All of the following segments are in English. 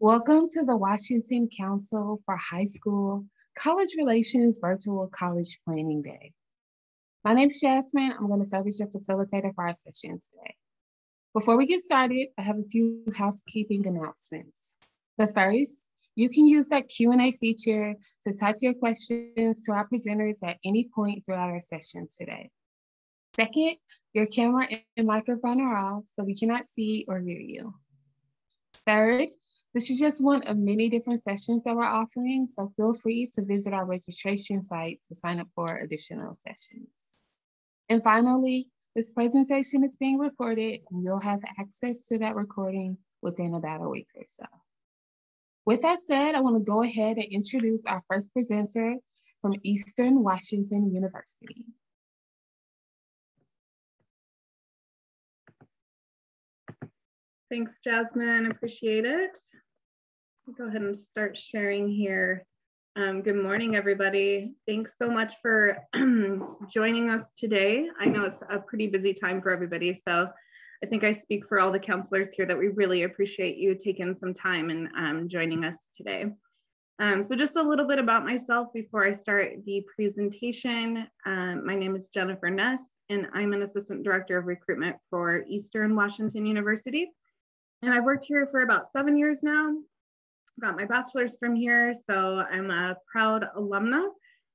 Welcome to the Washington Council for High School College Relations Virtual College Planning Day. My name is Jasmine. I'm going to serve as your facilitator for our session today. Before we get started, I have a few housekeeping announcements. The first, you can use that Q&A feature to type your questions to our presenters at any point throughout our session today. Second, your camera and microphone are off so we cannot see or hear you. Third, this is just one of many different sessions that we're offering, so feel free to visit our registration site to sign up for additional sessions. And finally, this presentation is being recorded and you'll have access to that recording within about a week or so. With that said, I wanna go ahead and introduce our first presenter from Eastern Washington University. Thanks, Jasmine, appreciate it. Go ahead and start sharing here. Um, good morning, everybody. Thanks so much for joining us today. I know it's a pretty busy time for everybody, so I think I speak for all the counselors here that we really appreciate you taking some time and um, joining us today. Um, so just a little bit about myself before I start the presentation. Um, my name is Jennifer Ness, and I'm an Assistant Director of Recruitment for Eastern Washington University. And I've worked here for about seven years now. Got my bachelor's from here, so I'm a proud alumna.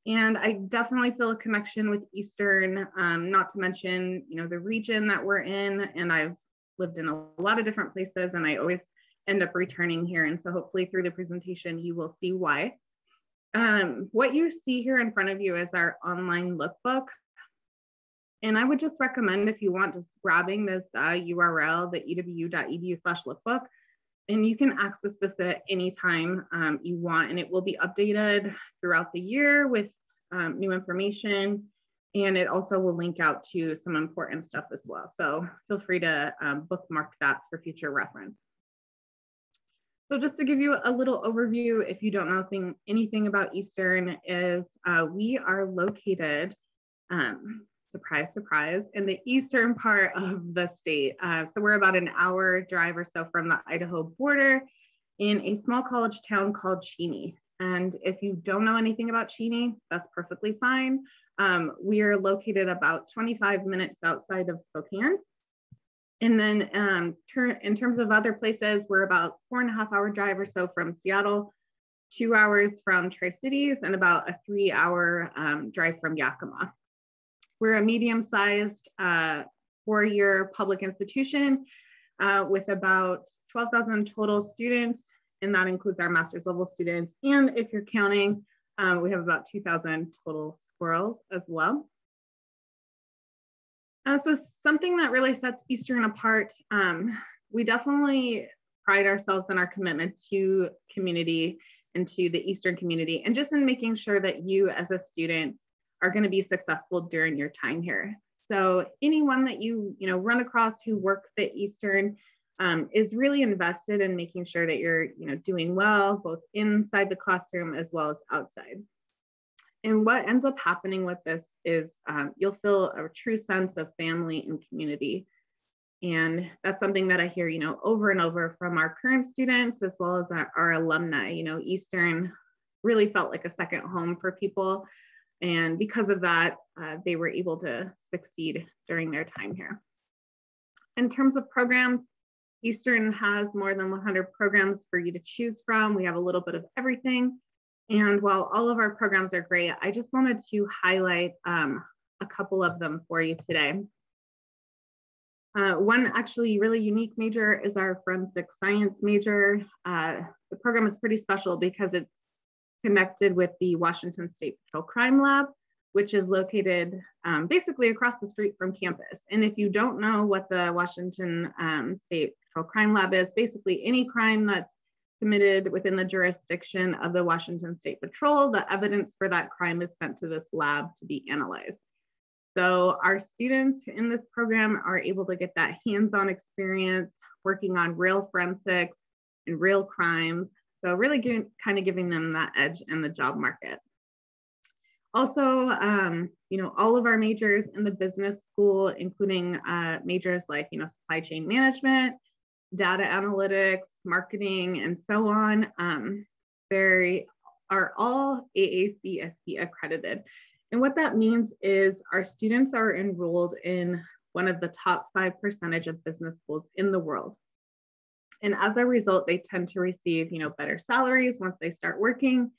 And I definitely feel a connection with Eastern, um, not to mention, you know, the region that we're in. And I've lived in a lot of different places and I always end up returning here. And so hopefully through the presentation, you will see why. Um, what you see here in front of you is our online lookbook. And I would just recommend if you want just grabbing this uh, URL, the ewu.edu slash lookbook, and you can access this at any time um, you want, and it will be updated throughout the year with um, new information. And it also will link out to some important stuff as well. So feel free to um, bookmark that for future reference. So just to give you a little overview, if you don't know thing, anything about Eastern, is uh, we are located um, surprise, surprise, in the eastern part of the state. Uh, so we're about an hour drive or so from the Idaho border in a small college town called Cheney. And if you don't know anything about Cheney, that's perfectly fine. Um, we are located about 25 minutes outside of Spokane. And then um, ter in terms of other places, we're about four and a half hour drive or so from Seattle, two hours from Tri-Cities, and about a three hour um, drive from Yakima. We're a medium-sized uh, four-year public institution uh, with about 12,000 total students, and that includes our master's level students. And if you're counting, um, we have about 2,000 total squirrels as well. Uh, so something that really sets Eastern apart, um, we definitely pride ourselves in our commitment to community and to the Eastern community, and just in making sure that you as a student are going to be successful during your time here. So anyone that you you know run across who works at Eastern um, is really invested in making sure that you're you know doing well both inside the classroom as well as outside. And what ends up happening with this is um, you'll feel a true sense of family and community. And that's something that I hear, you know, over and over from our current students as well as our, our alumni. You know, Eastern really felt like a second home for people and because of that, uh, they were able to succeed during their time here. In terms of programs, Eastern has more than 100 programs for you to choose from. We have a little bit of everything. And while all of our programs are great, I just wanted to highlight um, a couple of them for you today. Uh, one actually really unique major is our forensic science major. Uh, the program is pretty special because it's connected with the Washington State Patrol Crime Lab, which is located um, basically across the street from campus. And if you don't know what the Washington um, State Patrol Crime Lab is, basically any crime that's committed within the jurisdiction of the Washington State Patrol, the evidence for that crime is sent to this lab to be analyzed. So our students in this program are able to get that hands-on experience working on real forensics and real crimes so really kind of giving them that edge in the job market. Also, um, you know, all of our majors in the business school, including uh, majors like, you know, supply chain management, data analytics, marketing, and so on. Um, they are all AACSB accredited. And what that means is our students are enrolled in one of the top five percentage of business schools in the world. And as a result, they tend to receive, you know, better salaries once they start working.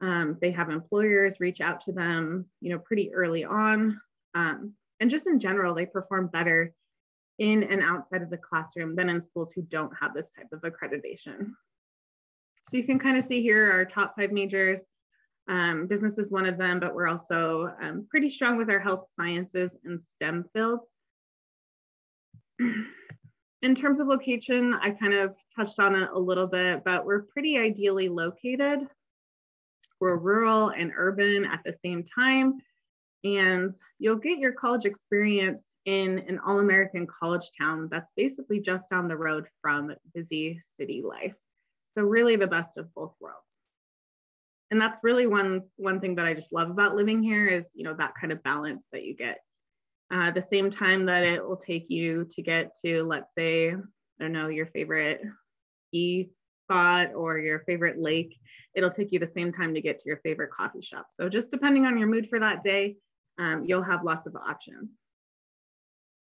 Um, they have employers reach out to them, you know, pretty early on. Um, and just in general, they perform better in and outside of the classroom than in schools who don't have this type of accreditation. So you can kind of see here our top five majors. Um, business is one of them, but we're also um, pretty strong with our health sciences and STEM fields. In terms of location, I kind of touched on it a little bit, but we're pretty ideally located. We're rural and urban at the same time, and you'll get your college experience in an all-American college town that's basically just down the road from busy city life. So really the best of both worlds. And that's really one, one thing that I just love about living here is, you know, that kind of balance that you get. Uh, the same time that it will take you to get to, let's say, I don't know, your favorite e spot or your favorite lake, it'll take you the same time to get to your favorite coffee shop. So just depending on your mood for that day, um, you'll have lots of options.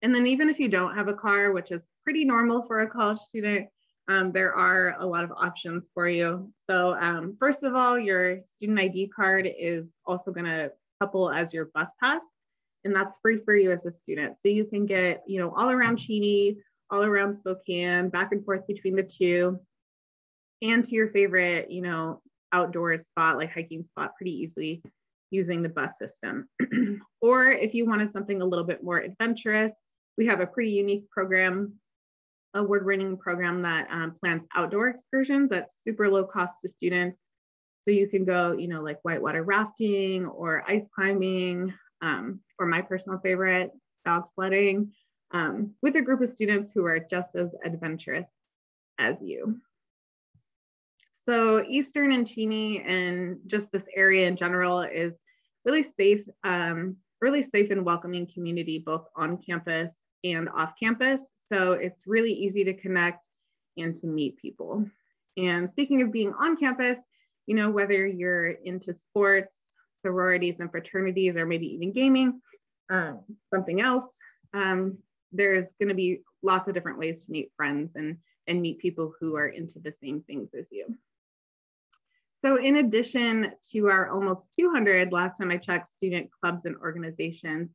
And then even if you don't have a car, which is pretty normal for a college student, um, there are a lot of options for you. So um, first of all, your student ID card is also gonna couple as your bus pass, and that's free for you as a student. So you can get, you know, all around Cheney, all around Spokane, back and forth between the two, and to your favorite, you know, outdoor spot like hiking spot pretty easily using the bus system. or if you wanted something a little bit more adventurous, we have a pretty unique program award-winning program that um, plans outdoor excursions at super low cost to students. So you can go, you know, like whitewater rafting or ice climbing, um, or my personal favorite, dog sledding, um, with a group of students who are just as adventurous as you. So Eastern and Cheney and just this area in general is really safe, um, really safe and welcoming community, both on campus and off campus. So it's really easy to connect and to meet people. And speaking of being on campus, you know, whether you're into sports, sororities and fraternities, or maybe even gaming, uh, something else, um, there's going to be lots of different ways to meet friends and, and meet people who are into the same things as you. So in addition to our almost 200, last time I checked, student clubs and organizations,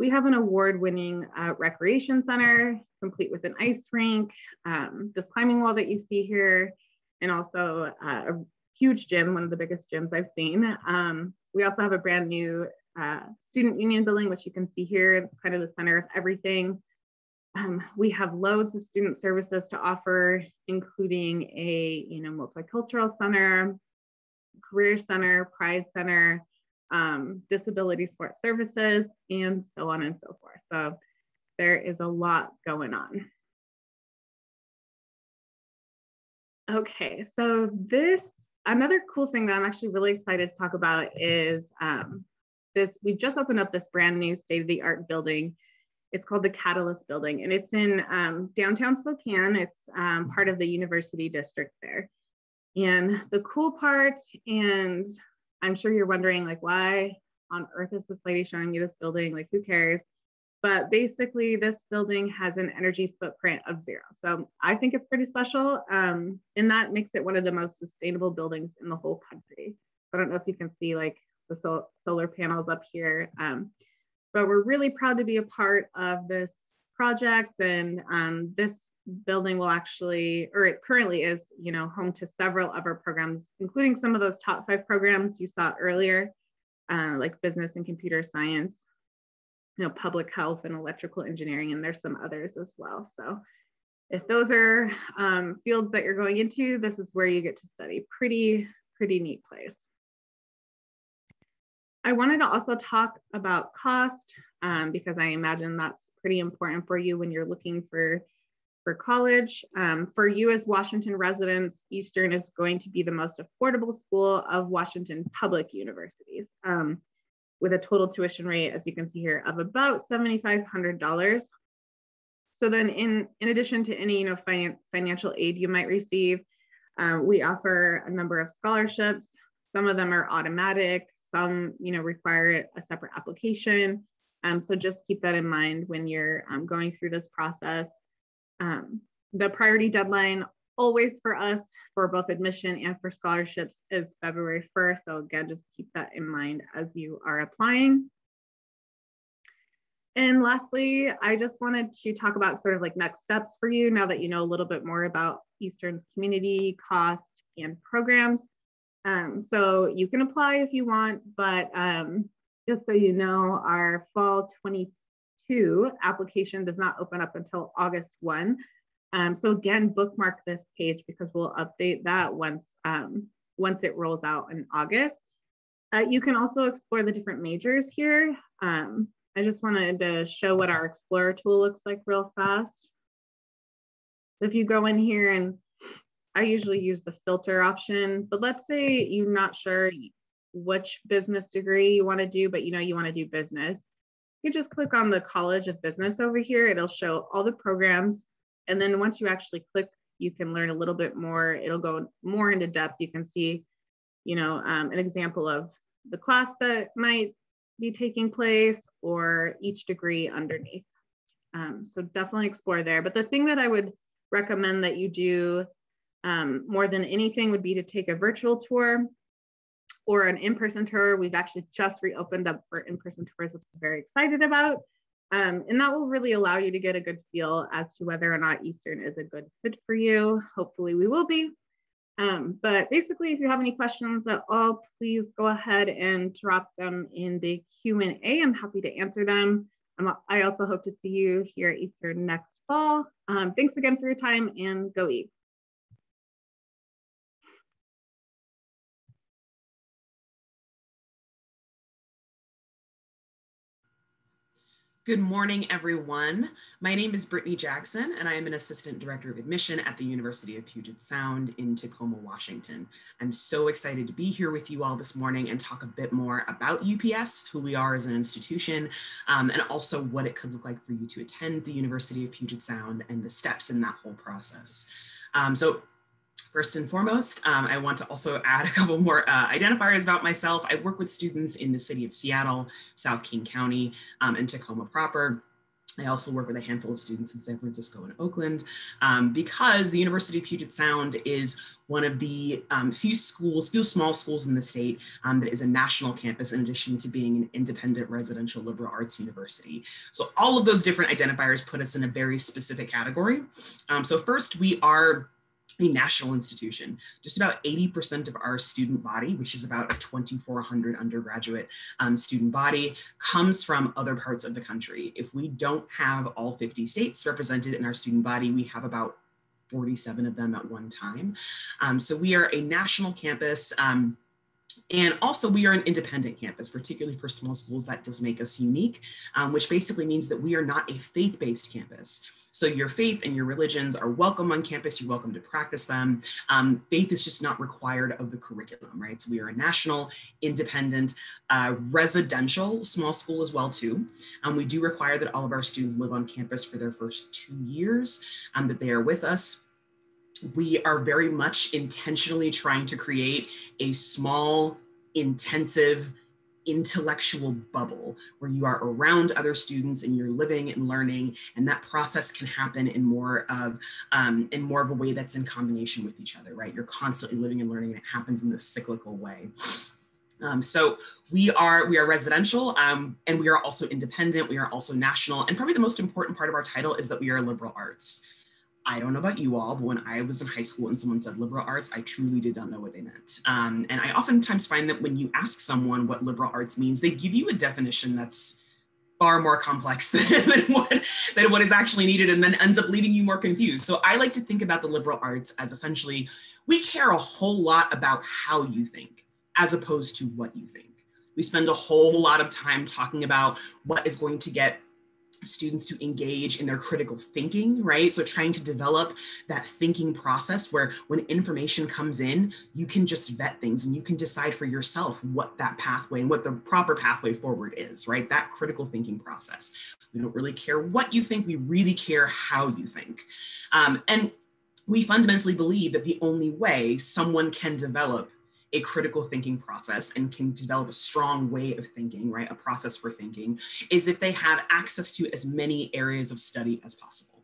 we have an award-winning uh, recreation center, complete with an ice rink, um, this climbing wall that you see here, and also uh, a huge gym, one of the biggest gyms I've seen. Um, we also have a brand new uh, student union building, which you can see here. It's kind of the center of everything. Um, we have loads of student services to offer, including a you know multicultural center, career center, pride center, um, disability support services, and so on and so forth. So there is a lot going on. Okay, so this, another cool thing that I'm actually really excited to talk about is um, this, we've just opened up this brand new state-of-the-art building. It's called the Catalyst Building, and it's in um, downtown Spokane. It's um, part of the university district there. And the cool part, and I'm sure you're wondering like, why on earth is this lady showing you this building? Like, who cares? But basically, this building has an energy footprint of zero. So I think it's pretty special. Um, and that makes it one of the most sustainable buildings in the whole country. I don't know if you can see like the sol solar panels up here. Um, but we're really proud to be a part of this project. And um, this building will actually, or it currently is, you know, home to several of our programs, including some of those top five programs you saw earlier, uh, like business and computer science, you know, public health and electrical engineering, and there's some others as well. So if those are um, fields that you're going into, this is where you get to study. Pretty, pretty neat place. I wanted to also talk about cost um, because I imagine that's pretty important for you when you're looking for for college. Um, for you as Washington residents, Eastern is going to be the most affordable school of Washington public universities um, with a total tuition rate, as you can see here, of about $7,500. so then in, in addition to any you know, fin financial aid you might receive, uh, we offer a number of scholarships. Some of them are automatic, some you know, require a separate application. Um, so just keep that in mind when you're um, going through this process. Um, the priority deadline always for us for both admission and for scholarships is February 1st. So again, just keep that in mind as you are applying. And lastly, I just wanted to talk about sort of like next steps for you now that you know a little bit more about Eastern's community, cost, and programs. Um, so you can apply if you want, but um, just so you know, our fall 22 application does not open up until August 1. Um, so again, bookmark this page because we'll update that once, um, once it rolls out in August. Uh, you can also explore the different majors here. Um, I just wanted to show what our Explorer tool looks like real fast. So if you go in here and I usually use the filter option, but let's say you're not sure which business degree you want to do, but you know you want to do business. You just click on the College of Business over here. It'll show all the programs. And then once you actually click, you can learn a little bit more. It'll go more into depth. You can see, you know, um, an example of the class that might be taking place or each degree underneath. Um, so definitely explore there. But the thing that I would recommend that you do um, more than anything would be to take a virtual tour or an in-person tour. We've actually just reopened up for in-person tours, which I'm very excited about. Um, and that will really allow you to get a good feel as to whether or not Eastern is a good fit for you. Hopefully we will be. Um, but basically, if you have any questions at all, please go ahead and drop them in the Q&A. I'm happy to answer them. Um, I also hope to see you here at Eastern next fall. Um, thanks again for your time and go Eags. Good morning, everyone. My name is Brittany Jackson, and I am an Assistant Director of Admission at the University of Puget Sound in Tacoma, Washington. I'm so excited to be here with you all this morning and talk a bit more about UPS, who we are as an institution, um, and also what it could look like for you to attend the University of Puget Sound and the steps in that whole process. Um, so First and foremost, um, I want to also add a couple more uh, identifiers about myself. I work with students in the city of Seattle, South King County, um, and Tacoma proper. I also work with a handful of students in San Francisco and Oakland um, because the University of Puget Sound is one of the um, few schools, few small schools in the state um, that is a national campus in addition to being an independent residential liberal arts university. So all of those different identifiers put us in a very specific category. Um, so first we are a national institution. Just about 80% of our student body, which is about a 2,400 undergraduate um, student body, comes from other parts of the country. If we don't have all 50 states represented in our student body, we have about 47 of them at one time. Um, so we are a national campus. Um, and also, we are an independent campus, particularly for small schools. That does make us unique, um, which basically means that we are not a faith based campus. So your faith and your religions are welcome on campus. You're welcome to practice them. Um, faith is just not required of the curriculum, right? So we are a national, independent, uh, residential small school as well too. Um, we do require that all of our students live on campus for their first two years, um, that they are with us we are very much intentionally trying to create a small, intensive, intellectual bubble where you are around other students and you're living and learning and that process can happen in more of um, in more of a way that's in combination with each other right? You're constantly living and learning and it happens in this cyclical way. Um, so we are we are residential um, and we are also independent we are also national and probably the most important part of our title is that we are liberal arts I don't know about you all, but when I was in high school and someone said liberal arts, I truly did not know what they meant. Um, and I oftentimes find that when you ask someone what liberal arts means, they give you a definition that's far more complex than, what, than what is actually needed and then ends up leaving you more confused. So I like to think about the liberal arts as essentially, we care a whole lot about how you think as opposed to what you think. We spend a whole lot of time talking about what is going to get students to engage in their critical thinking, right? So trying to develop that thinking process where when information comes in, you can just vet things and you can decide for yourself what that pathway and what the proper pathway forward is, right? That critical thinking process. We don't really care what you think, we really care how you think. Um, and we fundamentally believe that the only way someone can develop a critical thinking process and can develop a strong way of thinking, right? A process for thinking is if they have access to as many areas of study as possible.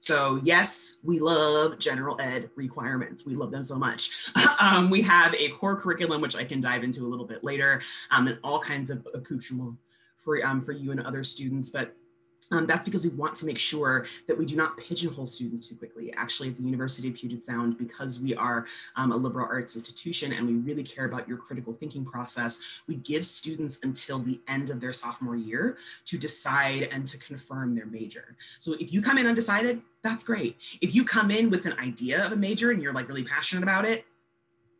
So yes, we love general ed requirements. We love them so much. um, we have a core curriculum, which I can dive into a little bit later, um, and all kinds of accoutrement for, um, for you and other students. But um, that's because we want to make sure that we do not pigeonhole students too quickly. Actually, at the University of Puget Sound, because we are um, a liberal arts institution and we really care about your critical thinking process, we give students until the end of their sophomore year to decide and to confirm their major. So if you come in undecided, that's great. If you come in with an idea of a major and you're like really passionate about it,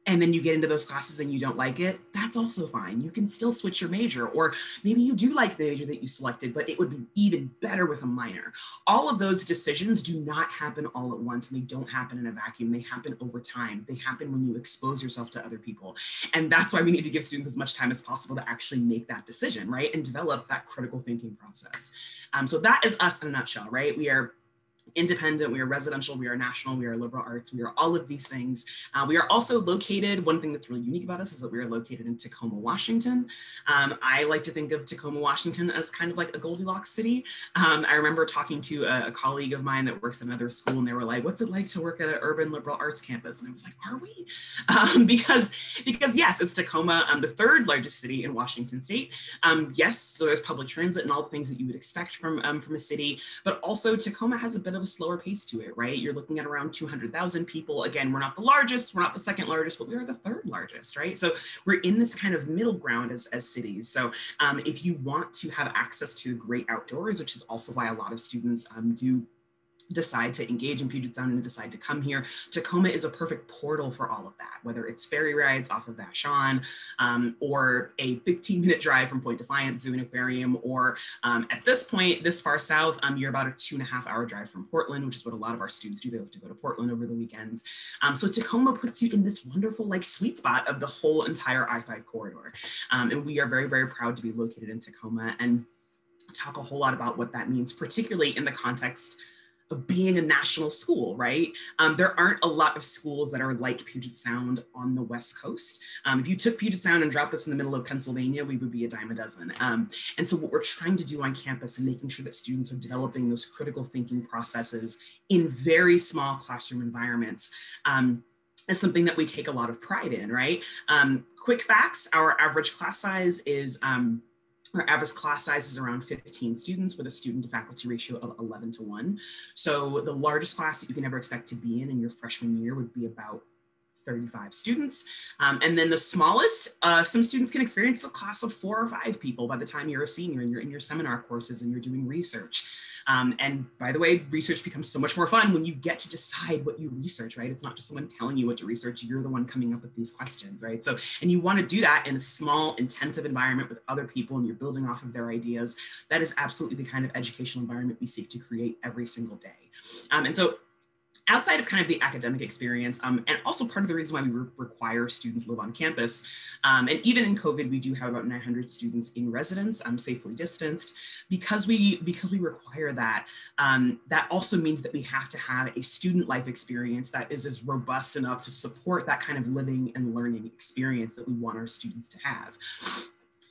and then you get into those classes and you don't like it, that's also fine. You can still switch your major, or maybe you do like the major that you selected, but it would be even better with a minor. All of those decisions do not happen all at once and they don't happen in a vacuum. They happen over time. They happen when you expose yourself to other people. And that's why we need to give students as much time as possible to actually make that decision, right? And develop that critical thinking process. Um, so that is us in a nutshell, right? We are independent, we are residential, we are national, we are liberal arts, we are all of these things. Uh, we are also located, one thing that's really unique about us is that we are located in Tacoma, Washington. Um, I like to think of Tacoma, Washington as kind of like a Goldilocks city. Um, I remember talking to a, a, colleague of mine that works at another school and they were like, what's it like to work at an urban liberal arts campus? And I was like, are we? Um, because, because yes, it's Tacoma, um, the third largest city in Washington state. Um, yes, so there's public transit and all the things that you would expect from, um, from a city, but also Tacoma has a bit of a slower pace to it, right? You're looking at around 200,000 people. Again, we're not the largest, we're not the second largest, but we are the third largest, right? So we're in this kind of middle ground as, as cities. So um, if you want to have access to great outdoors, which is also why a lot of students um, do decide to engage in Puget Sound and decide to come here, Tacoma is a perfect portal for all of that, whether it's ferry rides off of Vashon um, or a 15 minute drive from Point Defiance Zoo and Aquarium, or um, at this point, this far south, um, you're about a two and a half hour drive from Portland, which is what a lot of our students do. They have to go to Portland over the weekends. Um, so Tacoma puts you in this wonderful like sweet spot of the whole entire I-5 corridor. Um, and we are very, very proud to be located in Tacoma and talk a whole lot about what that means, particularly in the context being a national school, right? Um, there aren't a lot of schools that are like Puget Sound on the West Coast. Um, if you took Puget Sound and dropped us in the middle of Pennsylvania, we would be a dime a dozen. Um, and so what we're trying to do on campus and making sure that students are developing those critical thinking processes in very small classroom environments um, is something that we take a lot of pride in, right? Um, quick facts, our average class size is um, our average class size is around 15 students with a student to faculty ratio of 11 to 1. So the largest class that you can ever expect to be in in your freshman year would be about 35 students. Um, and then the smallest, uh, some students can experience a class of four or five people by the time you're a senior and you're in your seminar courses and you're doing research. Um, and by the way, research becomes so much more fun when you get to decide what you research, right? It's not just someone telling you what to research, you're the one coming up with these questions, right? So, and you want to do that in a small, intensive environment with other people and you're building off of their ideas. That is absolutely the kind of educational environment we seek to create every single day. Um, and so outside of kind of the academic experience, um, and also part of the reason why we re require students live on campus, um, and even in COVID, we do have about 900 students in residence, um, safely distanced, because we because we require that. Um, that also means that we have to have a student life experience that is as robust enough to support that kind of living and learning experience that we want our students to have.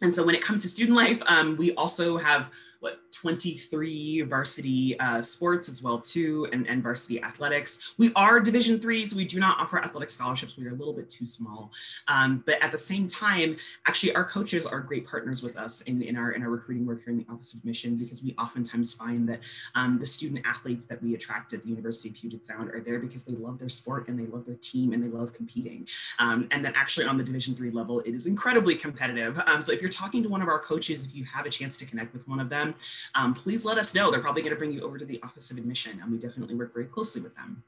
And so when it comes to student life, um, we also have what 23 varsity uh, sports as well too and, and varsity athletics. We are division three so we do not offer athletic scholarships. We are a little bit too small. Um, but at the same time actually our coaches are great partners with us in, in our in our recruiting work here in the office of mission because we oftentimes find that um, the student athletes that we attract at the university of puget sound are there because they love their sport and they love their team and they love competing. Um, and then actually on the division three level it is incredibly competitive. Um, so if you're talking to one of our coaches if you have a chance to connect with one of them um, please let us know. They're probably going to bring you over to the Office of Admission, and we definitely work very closely with them.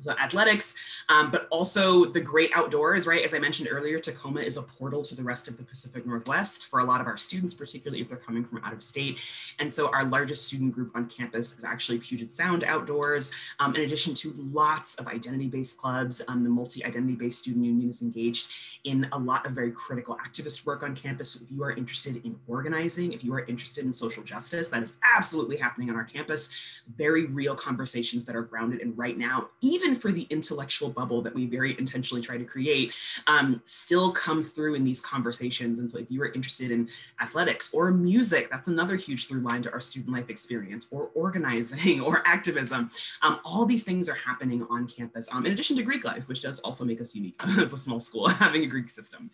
So athletics, um, but also the great outdoors, right? As I mentioned earlier, Tacoma is a portal to the rest of the Pacific Northwest for a lot of our students, particularly if they're coming from out of state. And so our largest student group on campus is actually Puget Sound Outdoors, um, in addition to lots of identity-based clubs. Um, the Multi-Identity-Based Student Union is engaged in a lot of very critical activist work on campus. If you are interested in organizing, if you are interested in social justice, that is absolutely happening on our campus. Very real conversations that are grounded in right now, even even for the intellectual bubble that we very intentionally try to create, um, still come through in these conversations. And so if you are interested in athletics or music, that's another huge through line to our student life experience, or organizing or activism. Um, all these things are happening on campus, um, in addition to Greek life, which does also make us unique as a small school having a Greek system.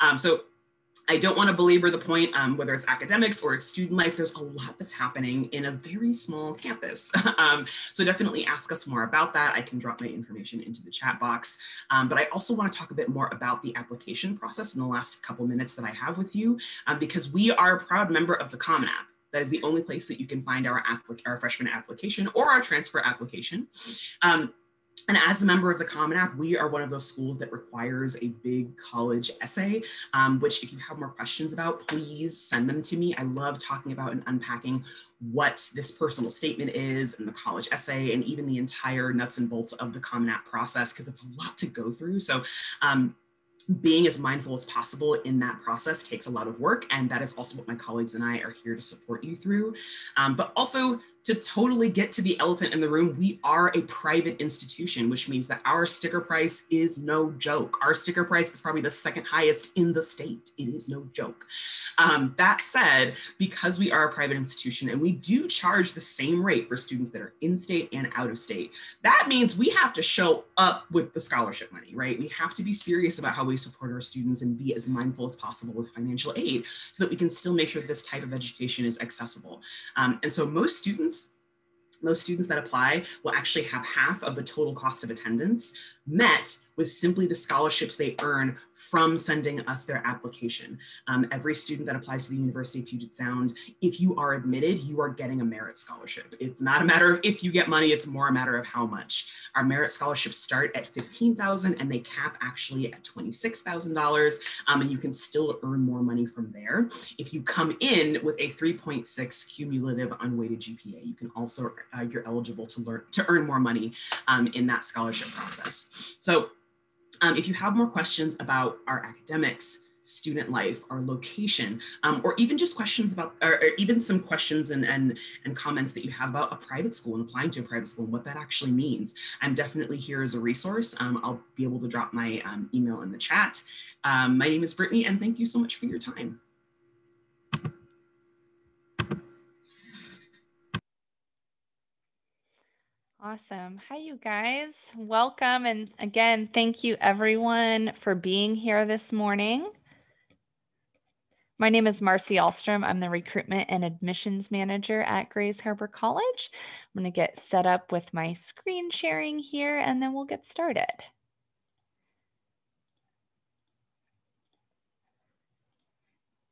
Um, so I don't want to belabor the point, um, whether it's academics or it's student life, there's a lot that's happening in a very small campus. um, so definitely ask us more about that. I can drop my information into the chat box. Um, but I also want to talk a bit more about the application process in the last couple minutes that I have with you, um, because we are a proud member of the Common App. That is the only place that you can find our, our freshman application or our transfer application. And as a member of the Common App, we are one of those schools that requires a big college essay, um, which if you have more questions about, please send them to me. I love talking about and unpacking what this personal statement is and the college essay and even the entire nuts and bolts of the Common App process, because it's a lot to go through. So um, being as mindful as possible in that process takes a lot of work. And that is also what my colleagues and I are here to support you through. Um, but also to totally get to the elephant in the room, we are a private institution, which means that our sticker price is no joke. Our sticker price is probably the second highest in the state. It is no joke. Um, that said, because we are a private institution and we do charge the same rate for students that are in state and out of state, that means we have to show up with the scholarship money, right? We have to be serious about how we support our students and be as mindful as possible with financial aid so that we can still make sure this type of education is accessible. Um, and so most students most students that apply will actually have half of the total cost of attendance met with simply the scholarships they earn from sending us their application. Um, every student that applies to the University of Puget Sound, if you are admitted, you are getting a merit scholarship. It's not a matter of if you get money, it's more a matter of how much. Our merit scholarships start at 15,000 and they cap actually at $26,000 um, and you can still earn more money from there. If you come in with a 3.6 cumulative unweighted GPA, you can also, uh, you're eligible to learn to earn more money um, in that scholarship process. So um, if you have more questions about our academics, student life, our location, um, or even just questions about, or, or, even some questions and, and, and comments that you have about a private school and applying to a private school and what that actually means, I'm definitely here as a resource. Um, I'll be able to drop my um, email in the chat. Um, my name is Brittany, and thank you so much for your time. Awesome. Hi, you guys. Welcome. And again, thank you everyone for being here this morning. My name is Marcy Alstrom. I'm the recruitment and admissions manager at Grays Harbor College. I'm going to get set up with my screen sharing here and then we'll get started.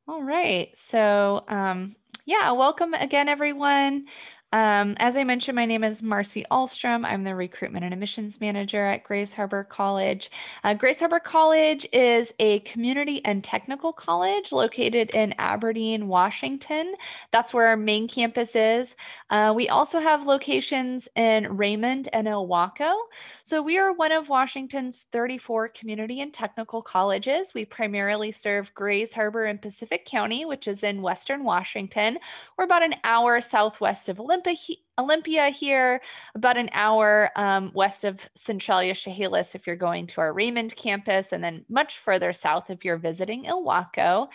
All right. So, um, yeah, welcome again, everyone. Um, as I mentioned, my name is Marcy Alstrom. I'm the recruitment and admissions manager at Grays Harbor College. Uh, Grays Harbor College is a community and technical college located in Aberdeen, Washington. That's where our main campus is. Uh, we also have locations in Raymond and Ilwaco. So we are one of Washington's 34 community and technical colleges. We primarily serve Grays Harbor and Pacific County, which is in Western Washington. We're about an hour southwest of Olympia, Olympia here, about an hour um, west of Centralia Chehalis if you're going to our Raymond campus, and then much further south if you're visiting Ilwaco.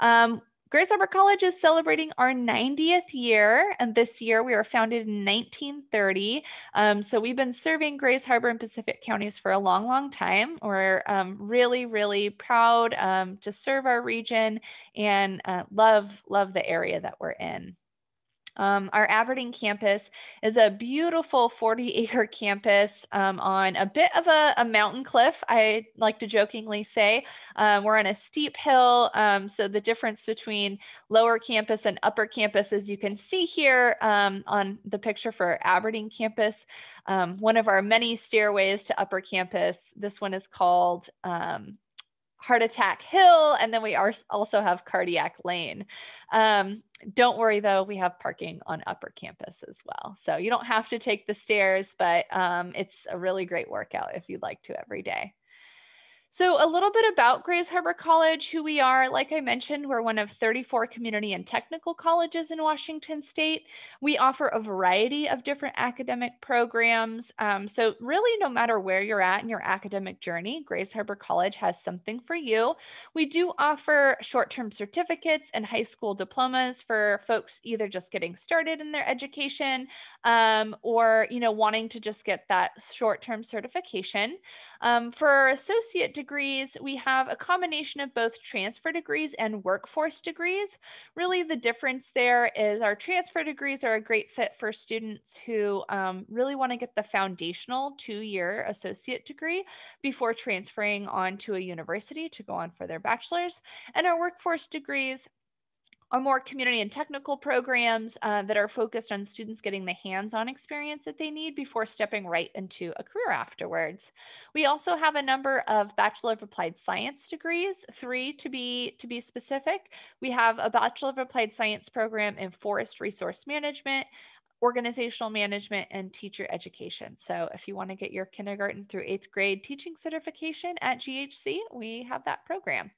Um, Grays Harbor College is celebrating our 90th year, and this year we were founded in 1930. Um, so we've been serving Grays Harbor and Pacific counties for a long, long time. We're um, really, really proud um, to serve our region and uh, love, love the area that we're in. Um, our Aberdeen campus is a beautiful 40 acre campus um, on a bit of a, a, mountain cliff, I like to jokingly say. Um, we're on a steep hill. Um, so the difference between lower campus and upper campus, as you can see here um, on the picture for Aberdeen campus, um, one of our many stairways to upper campus, this one is called Heart Attack Hill, and then we are also have Cardiac Lane. Um, don't worry though, we have parking on upper campus as well. So you don't have to take the stairs, but um, it's a really great workout if you'd like to every day. So, a little bit about Grays Harbor College, who we are. Like I mentioned, we're one of 34 community and technical colleges in Washington state. We offer a variety of different academic programs. Um, so, really, no matter where you're at in your academic journey, Grays Harbor College has something for you. We do offer short term certificates and high school diplomas for folks either just getting started in their education um, or you know wanting to just get that short term certification. Um, for associate degrees, we have a combination of both transfer degrees and workforce degrees. Really, the difference there is our transfer degrees are a great fit for students who um, really want to get the foundational two year associate degree before transferring on to a university to go on for their bachelor's. And our workforce degrees are more community and technical programs uh, that are focused on students getting the hands-on experience that they need before stepping right into a career afterwards. We also have a number of Bachelor of Applied Science degrees, three to be to be specific. We have a Bachelor of Applied Science program in Forest Resource Management, organizational management, and teacher education. So if you want to get your kindergarten through eighth grade teaching certification at GHC, we have that program.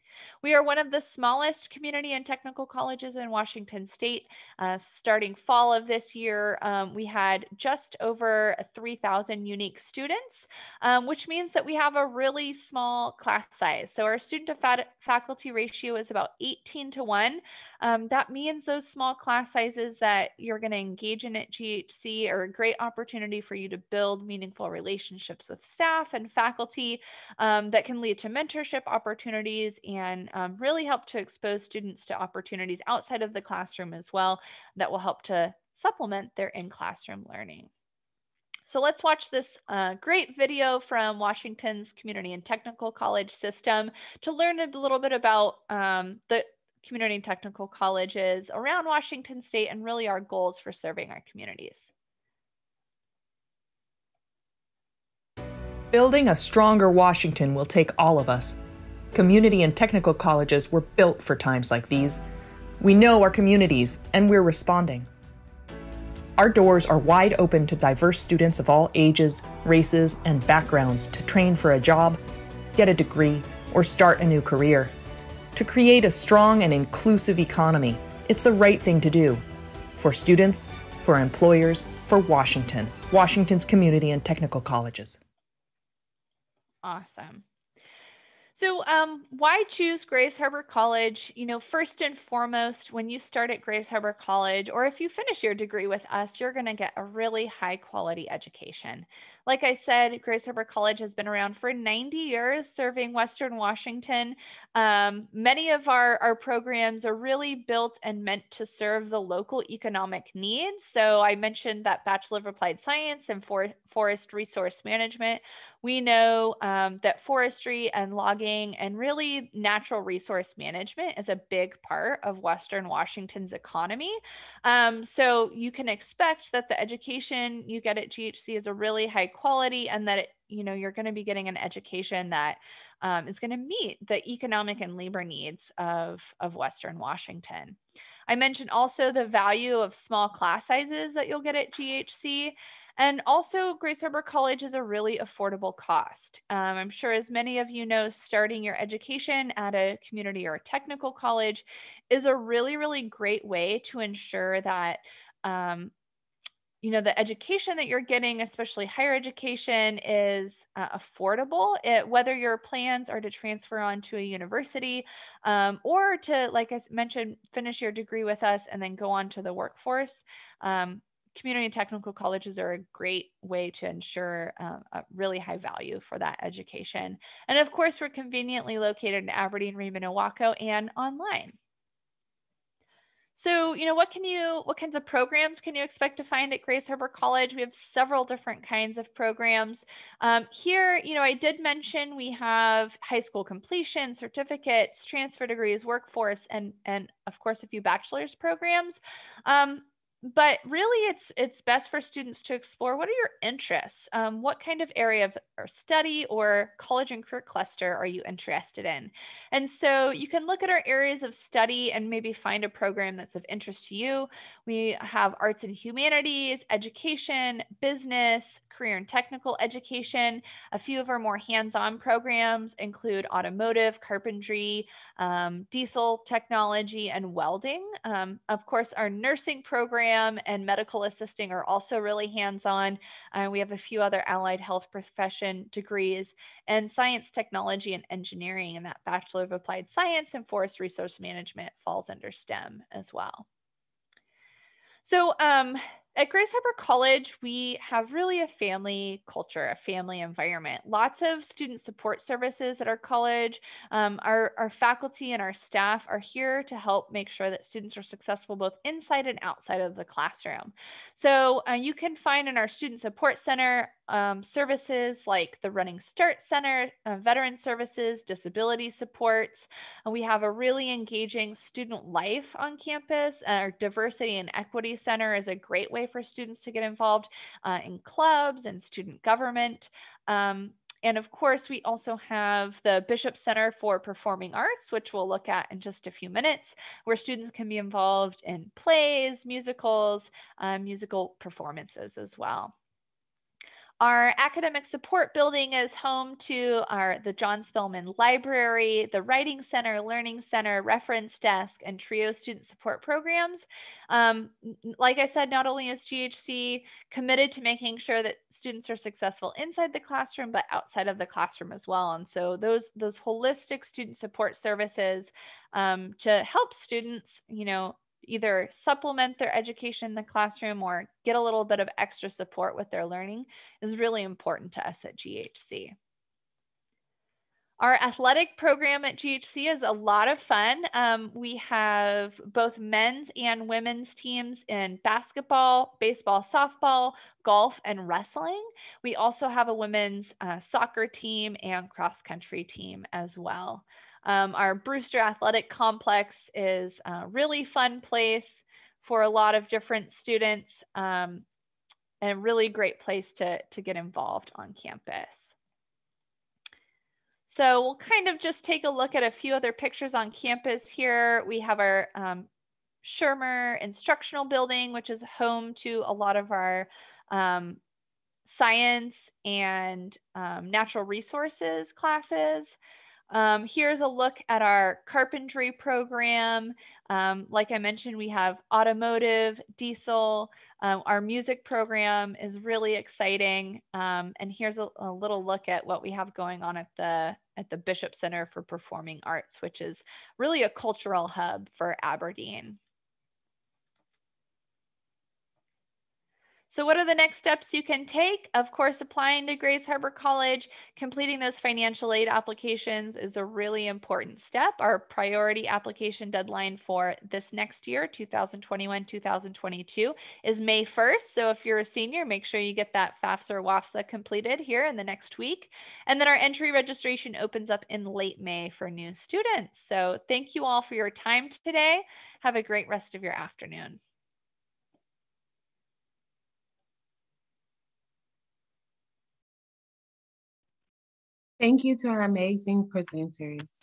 We are one of the smallest community and technical colleges in Washington state. Uh, starting fall of this year, um, we had just over 3,000 unique students, um, which means that we have a really small class size. So our student to faculty ratio is about 18 to 1. Um, that means those small class sizes that you're going to engage in at GHC are a great opportunity for you to build meaningful relationships with staff and faculty um, that can lead to mentorship opportunities and um, really help to expose students to opportunities outside of the classroom as well that will help to supplement their in classroom learning. So let's watch this uh, great video from Washington's Community and Technical College system to learn a little bit about um, the community and technical colleges around Washington state and really our goals for serving our communities. Building a stronger Washington will take all of us. Community and technical colleges were built for times like these. We know our communities, and we're responding. Our doors are wide open to diverse students of all ages, races, and backgrounds to train for a job, get a degree, or start a new career. To create a strong and inclusive economy, it's the right thing to do for students, for employers, for Washington, Washington's community and technical colleges. Awesome. So, um, why choose Grays Harbor College? You know, first and foremost, when you start at Grays Harbor College, or if you finish your degree with us, you're going to get a really high quality education. Like I said, Grays Harbor College has been around for 90 years serving Western Washington. Um, many of our, our programs are really built and meant to serve the local economic needs. So I mentioned that Bachelor of Applied Science and for, Forest Resource Management. We know um, that forestry and logging and really natural resource management is a big part of Western Washington's economy. Um, so you can expect that the education you get at GHC is a really high quality and that it, you know you're going to be getting an education that um, is going to meet the economic and labor needs of, of Western Washington. I mentioned also the value of small class sizes that you'll get at GHC. And also, Grays Harbor College is a really affordable cost. Um, I'm sure, as many of you know, starting your education at a community or a technical college is a really, really great way to ensure that um, you know the education that you're getting especially higher education is uh, affordable it, whether your plans are to transfer on to a university um, or to like i mentioned finish your degree with us and then go on to the workforce um, community and technical colleges are a great way to ensure um, a really high value for that education and of course we're conveniently located in aberdeen Reno, and and online So, you know, what can you, what kinds of programs can you expect to find at Grays Harbor College? We have several different kinds of programs. Um, here, you know, I did mention we have high school completion, certificates, transfer degrees, workforce, and and of course a few bachelor's programs. Um, but really it's it's best for students to explore what are your interests um, what kind of area of or study or college and career cluster are you interested in and so you can look at our areas of study and maybe find a program that's of interest to you we have arts and humanities education business career and technical education. A few of our more hands-on programs include automotive, carpentry, um, diesel technology, and welding. Um, of course, our nursing program and medical assisting are also really hands-on. Uh, we have a few other allied health profession degrees and science, technology, and engineering. And that Bachelor of Applied Science and Forest Resource Management falls under STEM as well. So um, at Grays Harbor College, we have really a family culture, a family environment. Lots of student support services at our college. Um, our, our faculty and our staff are here to help make sure that students are successful both inside and outside of the classroom. So uh, you can find in our Student Support Center um, services like the Running Start Center, uh, Veteran Services, Disability Supports. And we have a really engaging student life on campus. Our Diversity and Equity Center is a great way for students to get involved uh, in clubs and student government. Um, and of course, we also have the Bishop Center for Performing Arts, which we'll look at in just a few minutes, where students can be involved in plays, musicals, uh, musical performances as well. Our academic support building is home to our the John Spellman Library, the Writing Center, Learning Center, Reference Desk, and TRIO student support programs. Um, like I said, not only is GHC committed to making sure that students are successful inside the classroom, but outside of the classroom as well. And so those those holistic student support services um, to help students, you know, either supplement their education in the classroom or get a little bit of extra support with their learning is really important to us at GHC. Our athletic program at GHC is a lot of fun. Um, we have both men's and women's teams in basketball, baseball, softball, golf, and wrestling. We also have a women's uh, soccer team and cross country team as well. Um, our Brewster Athletic Complex is a really fun place for a lot of different students um, and a really great place to, to get involved on campus. So we'll kind of just take a look at a few other pictures on campus here. We have our um, Shermer Instructional Building, which is home to a lot of our um, science and um, natural resources classes. Um, here's a look at our carpentry program. Um, like I mentioned, we have automotive, diesel. Um, our music program is really exciting. Um, and here's a, a, little look at what we have going on at the at the Bishop Center for Performing Arts, which is really a cultural hub for Aberdeen. So what are the next steps you can take? Of course, applying to Grays Harbor College, completing those financial aid applications is a really important step. Our priority application deadline for this next year, 2021-2022, is May 1st. So if you're a senior, make sure you get that FAFSA or WAFSA completed here in the next week. And then our entry registration opens up in late May for new students. So thank you all for your time today. Have a great rest of your afternoon. Thank you to our amazing presenters.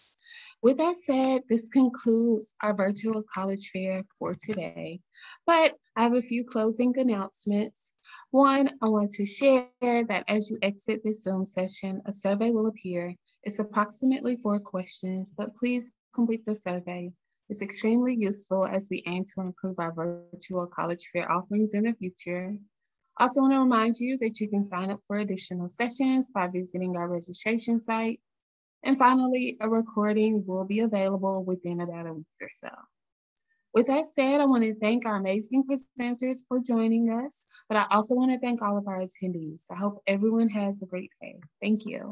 With that said, this concludes our virtual college fair for today. But I have a few closing announcements. One, I want to share that as you exit this Zoom session, a survey will appear. It's approximately four questions, but please complete the survey. It's extremely useful as we aim to improve our virtual college fair offerings in the future. Also want to remind you that you can sign up for additional sessions by visiting our registration site. And finally, a recording will be available within about a week or so. With that said, I want to thank our amazing presenters for joining us, but I also want to thank all of our attendees. I hope everyone has a great day. Thank you.